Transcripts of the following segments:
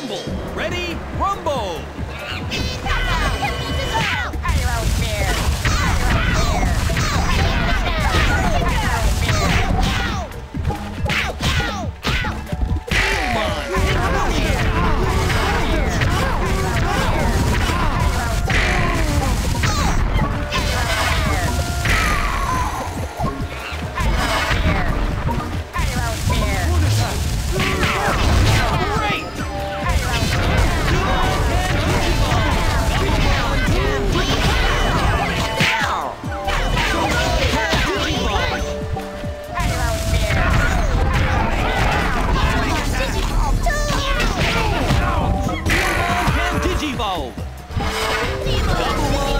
Rumble. Ready, Rumble! Number one!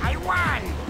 I won!